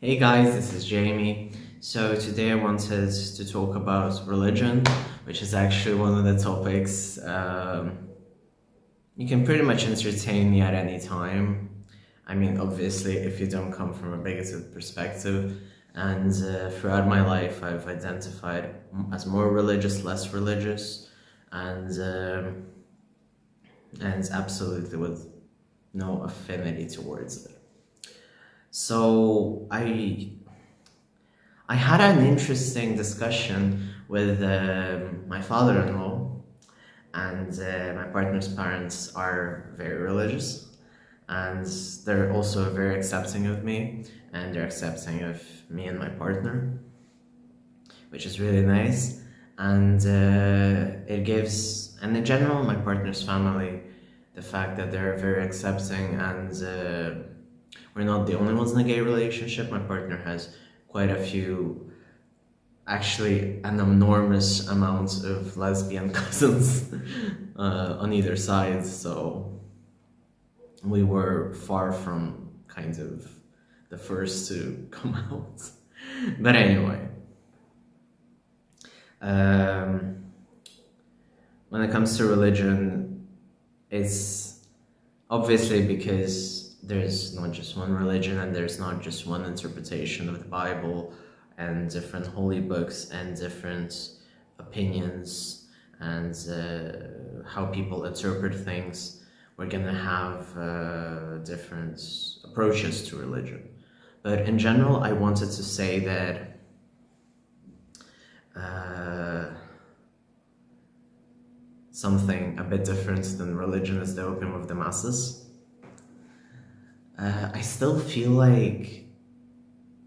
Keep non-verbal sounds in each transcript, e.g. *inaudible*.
Hey guys, this is Jamie. So today I wanted to talk about religion, which is actually one of the topics um, you can pretty much entertain me at any time. I mean, obviously, if you don't come from a bigoted perspective. And uh, throughout my life, I've identified as more religious, less religious, and um, and absolutely with no affinity towards it. So I I had an interesting discussion with uh, my father-in-law, and uh, my partner's parents are very religious, and they're also very accepting of me, and they're accepting of me and my partner, which is really nice, and uh, it gives, and in general, my partner's family, the fact that they're very accepting and uh, we're not the only ones in a gay relationship. My partner has quite a few, actually, an enormous amount of lesbian *laughs* cousins uh, on either side. So we were far from kind of the first to *laughs* come out. but anyway. Um, when it comes to religion, it's obviously because there's not just one religion and there's not just one interpretation of the Bible and different holy books and different opinions and uh, how people interpret things. We're gonna have uh, different approaches to religion. But in general, I wanted to say that uh, something a bit different than religion is the opium of the masses uh, I still feel like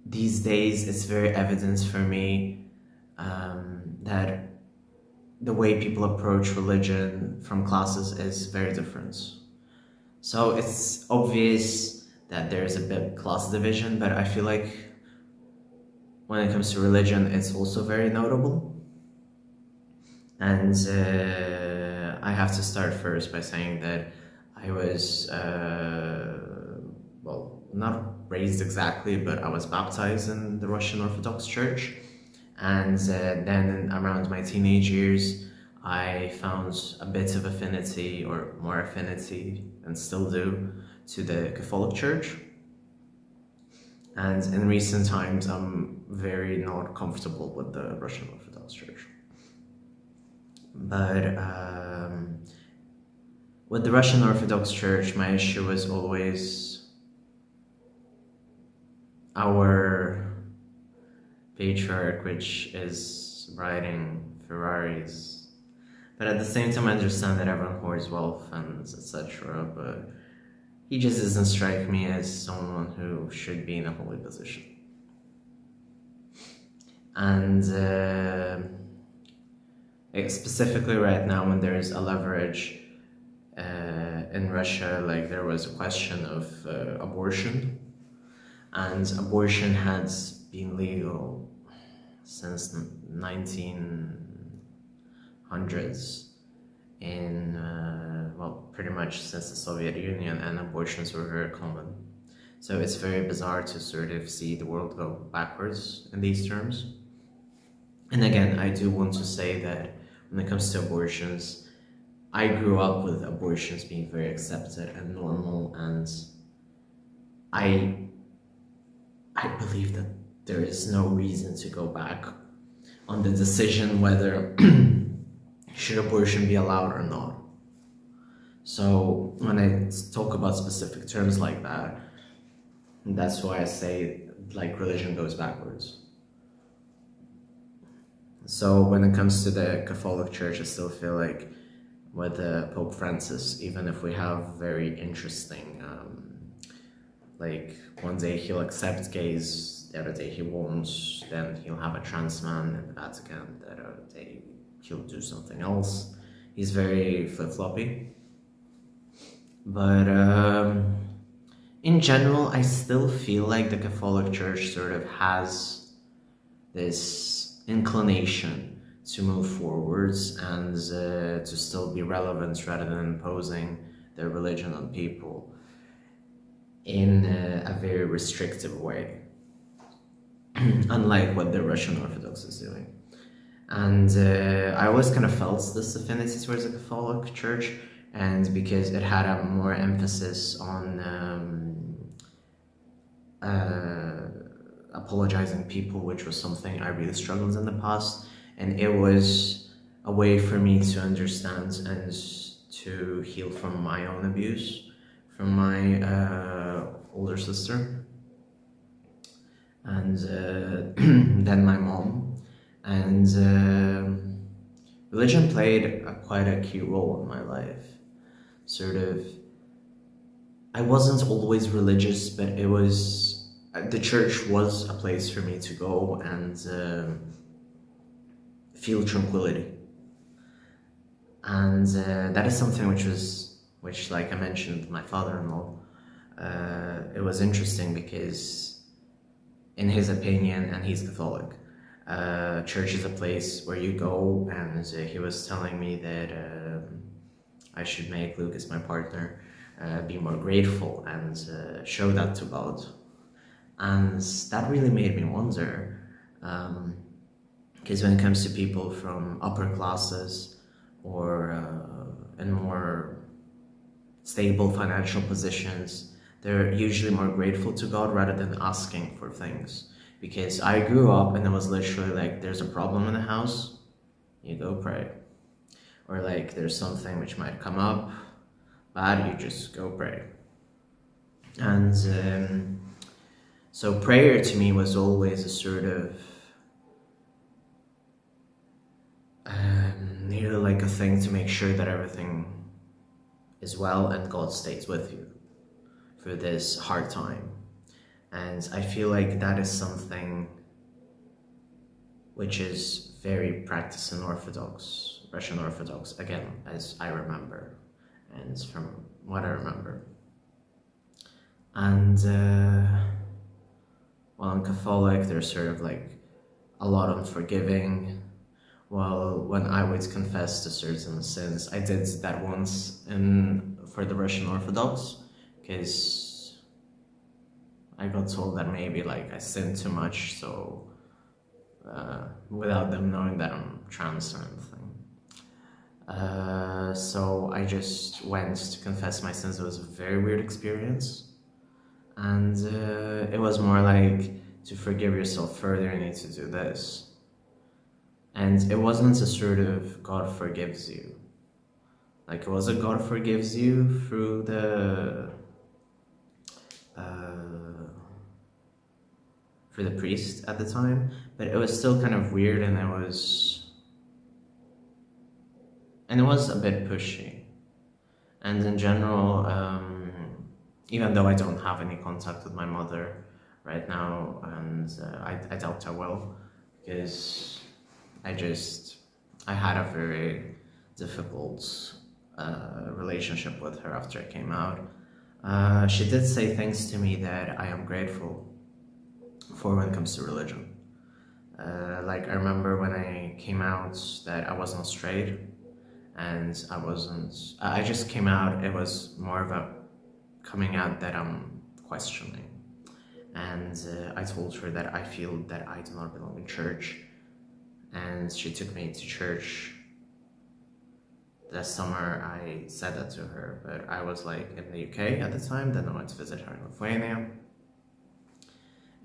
these days it's very evident for me um, that the way people approach religion from classes is very different. So it's obvious that there's a bit class division, but I feel like when it comes to religion, it's also very notable. And uh, I have to start first by saying that I was uh, well, not raised exactly, but I was baptized in the Russian Orthodox Church. And uh, then around my teenage years, I found a bit of affinity or more affinity and still do to the Catholic Church. And in recent times, I'm very not comfortable with the Russian Orthodox Church. But um, with the Russian Orthodox Church, my issue was always our patriarch, which is riding Ferraris. But at the same time, I understand that everyone hoards wealth and etc. But he just doesn't strike me as someone who should be in a holy position. And uh, specifically right now, when there is a leverage uh, in Russia, like there was a question of uh, abortion and abortion has been legal since 1900s in uh, well pretty much since the Soviet Union and abortions were very common. So it's very bizarre to sort of see the world go backwards in these terms. And again I do want to say that when it comes to abortions I grew up with abortions being very accepted and normal and I I believe that there is no reason to go back on the decision whether *clears throat* should abortion be allowed or not. So when I talk about specific terms like that, that's why I say like religion goes backwards. So when it comes to the Catholic Church, I still feel like with uh, Pope Francis, even if we have very interesting um, like one day he'll accept gays, the other day he won't, then he'll have a trans man in the Vatican, the other day he'll do something else. He's very flip-floppy. But um, in general, I still feel like the Catholic Church sort of has this inclination to move forwards and uh, to still be relevant rather than imposing their religion on people in a, a very restrictive way. *clears throat* unlike what the Russian Orthodox is doing. And uh, I always kind of felt this affinity towards the Catholic Church, and because it had a more emphasis on um, uh, apologizing people, which was something I really struggled in the past, and it was a way for me to understand and to heal from my own abuse from my uh, older sister. And uh, *clears throat* then my mom. And uh, religion played a, quite a key role in my life. Sort of i wasn't always religious but it was the church was a place for me to go and um, feel tranquility. And uh, that is something which was which like i mentioned my father-in-law uh, it was interesting because in his opinion and he's catholic uh, church is a place where you go and uh, he was telling me that um, i should make lucas my partner uh, be more grateful and uh, show that to god. And that really made me wonder because um, when it comes to people from upper classes or uh, in more stable financial positions, they're usually more grateful to God rather than asking for things. Because I grew up and it was literally like, there's a problem in the house, you go pray. Or like, there's something which might come up, bad, you just go pray. And um, so prayer to me was always a sort of nearly like a thing to make sure that everything is well and God stays with you through this hard time. And I feel like that is something which is very practiced in Orthodox, Russian Orthodox, again, as I remember, and from what I remember. And uh, well, in Catholic, there's sort of like a lot on forgiving, well, when I would confess to certain sins, I did that once in for the Russian Orthodox, because I got told that maybe like I sinned too much, so uh, without them knowing that I'm trans or anything. Uh, so I just went to confess my sins. It was a very weird experience, and uh, it was more like to forgive yourself further. You need to do this and it wasn't a sort of God forgives you. Like it was a God forgives you through the uh, for the priest at the time, but it was still kind of weird and it was and it was a bit pushy. And in general, um, even though I don't have any contact with my mother right now, and uh, I, I doubt I will, because I just, I had a very difficult uh, relationship with her after I came out. Uh, she did say things to me that I am grateful for when it comes to religion. Uh, like I remember when I came out that I wasn't straight and I wasn't, I just came out, it was more of a coming out that I'm questioning. And uh, I told her that I feel that I do not belong in church and she took me to church. That summer I said that to her, but I was like in the UK at the time, then I went to visit her in Lithuania.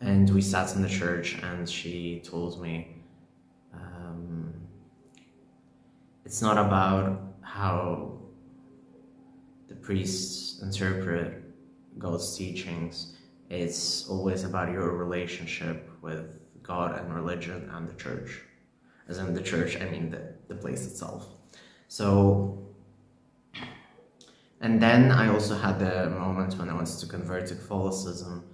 And we sat in the church and she told me, um, it's not about how the priests interpret God's teachings, it's always about your relationship with God and religion and the church as in the church, I mean the, the place itself. So, and then I also had the moment when I wanted to convert to Catholicism,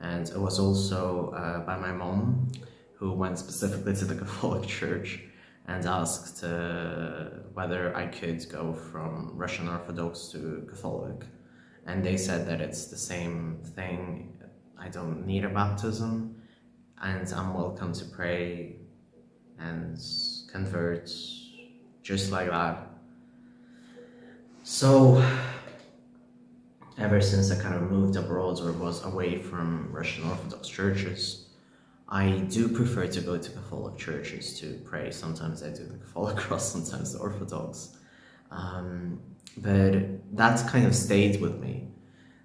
and it was also uh, by my mom, who went specifically to the *laughs* Catholic Church and asked uh, whether I could go from Russian Orthodox to Catholic. And they said that it's the same thing. I don't need a baptism, and I'm welcome to pray and convert just like that. So ever since I kind of moved abroad or was away from Russian Orthodox churches, I do prefer to go to Catholic churches to pray. Sometimes I do the Catholic *laughs* cross, sometimes the Orthodox. Um, but that's kind of stayed with me.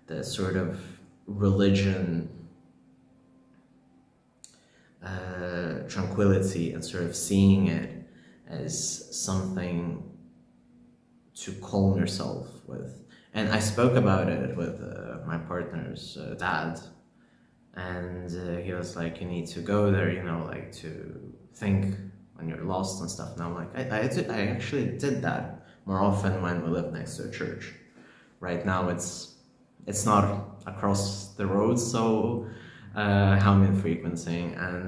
The sort of religion, uh, tranquility, and sort of seeing it as something to calm yourself with. And I spoke about it with uh, my partner's uh, dad, and uh, he was like, "You need to go there, you know, like to think when you're lost and stuff." And I'm like, "I, I, did, I actually did that more often when we lived next to a church. Right now, it's it's not across the road, so uh, how I'm frequenting, and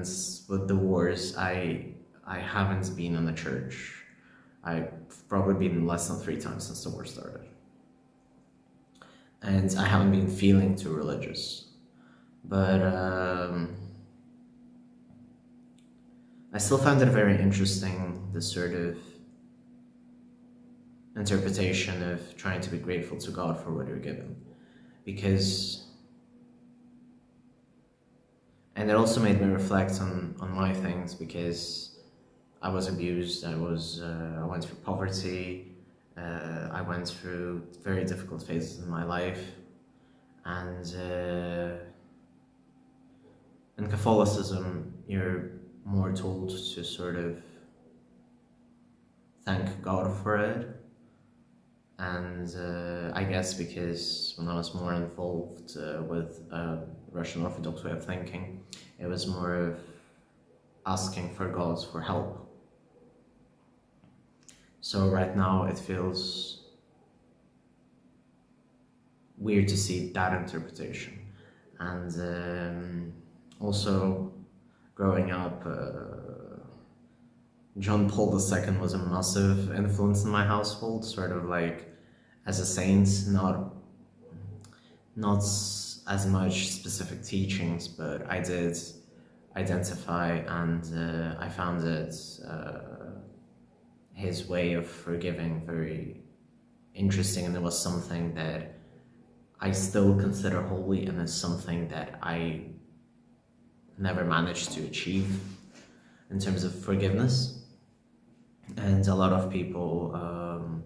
with the wars, I I haven't been in the church. I've probably been less than three times since the war started and I haven't been feeling too religious. But um, I still found it very interesting, the sort of interpretation of trying to be grateful to God for what you're given. Because, and it also made me reflect on, on my things because I was abused, I was, uh, I went through poverty, uh, I went through very difficult phases in my life, and uh, in Catholicism, you're more told to sort of thank God for it. And uh, I guess because when I was more involved uh, with Russian Orthodox way of thinking, it was more of asking for gods for help so right now it feels weird to see that interpretation. And um, also growing up, uh, John Paul II was a massive influence in my household, sort of like as a saint, not not as much specific teachings, but I did identify and uh, I found it uh, his way of forgiving very interesting and it was something that I still consider holy and is something that I never managed to achieve in terms of forgiveness. And a lot of people um,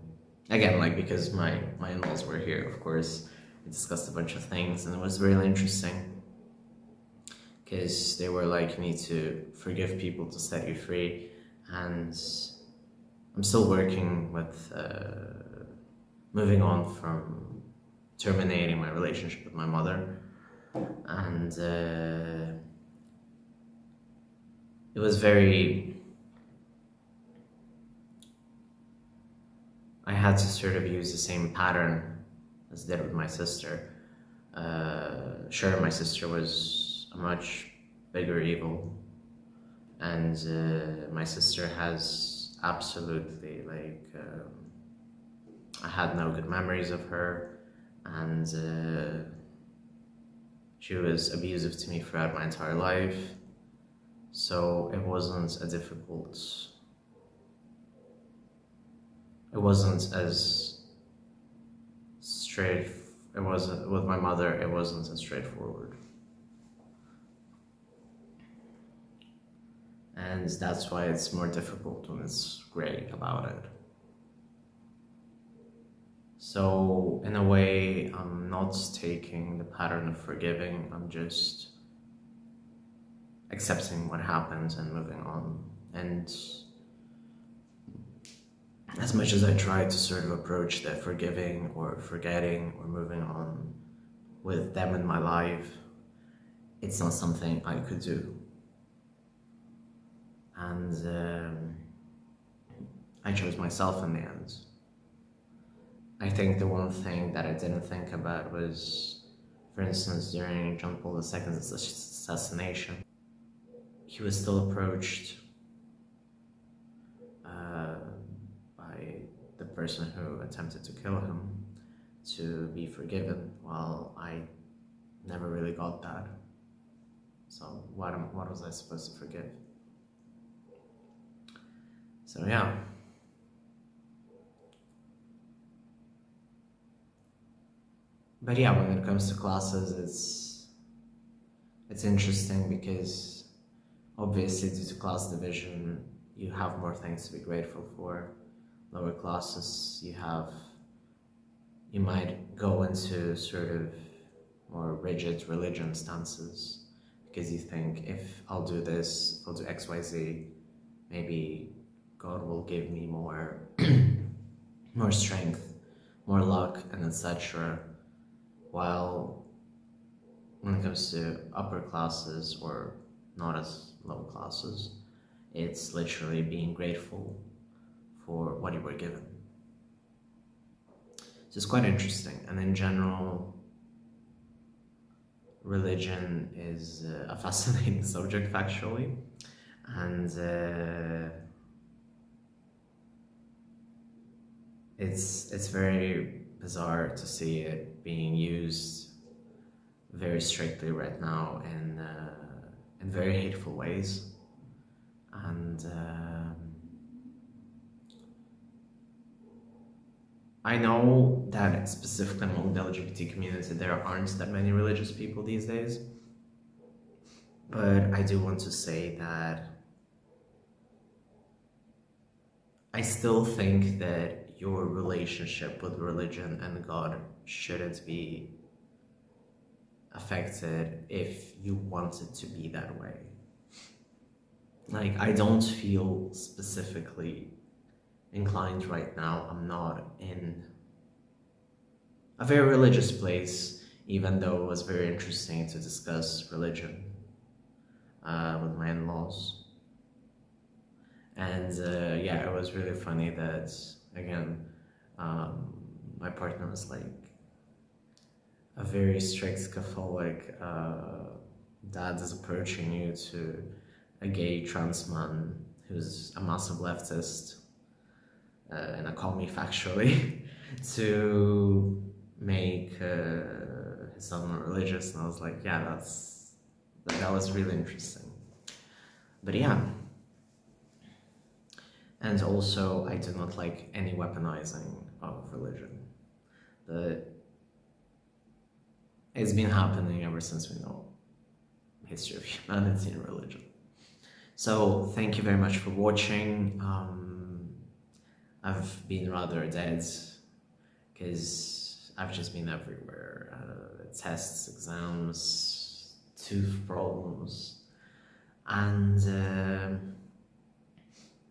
again like because my my in-laws were here of course we discussed a bunch of things and it was really interesting. Because they were like you need to forgive people to set you free and I'm still working with uh, moving on from terminating my relationship with my mother and uh, it was very I had to sort of use the same pattern as I did with my sister. Uh, sure my sister was a much bigger evil. And uh, my sister has absolutely like um, I had no good memories of her. And uh, she was abusive to me throughout my entire life. So it wasn't a difficult it wasn't as straight it wasn't with my mother it wasn't as straightforward and that's why it's more difficult when it's great about it. So in a way, I'm not taking the pattern of forgiving, I'm just accepting what happens and moving on. And as much as I try to sort of approach that forgiving or forgetting or moving on with them in my life, it's not something I could do and um, I chose myself in the end. I think the one thing that I didn't think about was, for instance, during John Paul II's assassination, he was still approached uh, by the person who attempted to kill him to be forgiven, while I never really got that. So what, am, what was I supposed to forgive? So yeah. But yeah, when it comes to classes, it's it's interesting because obviously, due to class division, you have more things to be grateful for. Lower classes, you have, you might go into sort of more rigid religion stances because you think if I'll do this, I'll do X, Y, Z, maybe God will give me more, *clears throat* more strength, more luck, and etc. While when it comes to upper classes or not as low classes, it's literally being grateful for what you were given. So it's quite interesting. And in general, religion is uh, a fascinating *laughs* subject factually. And uh, it's, it's very bizarre to see it being used very strictly right now in, uh, in very hateful ways. And I know that specifically among the LGBT community, there aren't that many religious people these days. But I do want to say that I still think that your relationship with religion and God shouldn't be affected if you want it to be that way. Like, I don't feel specifically inclined right now. I'm not in a very religious place, even though it was very interesting to discuss religion uh, with my in-laws. And uh, yeah, it was really funny that, again, um, my partner was like, a very strict Catholic uh, dad is approaching you to a gay trans man who's a massive leftist, uh, and I call me factually, *laughs* to make uh, his son religious. And I was like, yeah, that's that was really interesting. But yeah. And also, I do not like any weaponizing of religion. It's been happening ever since we know history of *laughs* humanity and religion. So thank you very much for watching. Um, I've been rather dead because I've just been everywhere. Uh, tests, exams, tooth problems, and uh,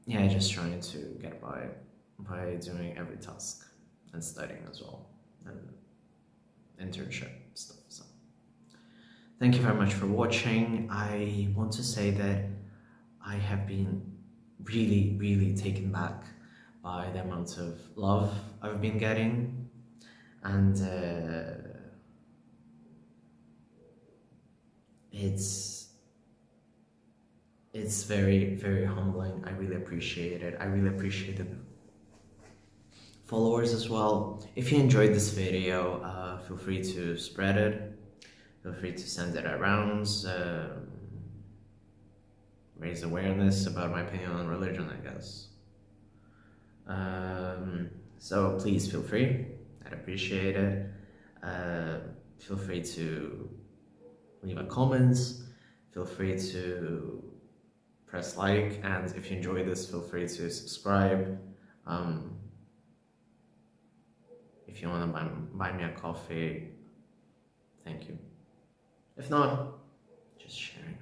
yeah, just trying to get by by doing every task and studying as well and internship stuff. So thank you very much for watching. I want to say that I have been really, really taken back by the amount of love I've been getting. And uh, it's it's very very humbling. I really appreciate it. I really appreciate the followers as well. If you enjoyed this video uh, feel free to spread it. Feel free to send it around um, raise awareness about my opinion on religion I guess um, so please feel free. I'd appreciate it. Uh, feel free to leave a comment feel free to press like. And if you enjoy this feel free to subscribe. Um, if you want to buy, buy me a coffee thank you. If not just sharing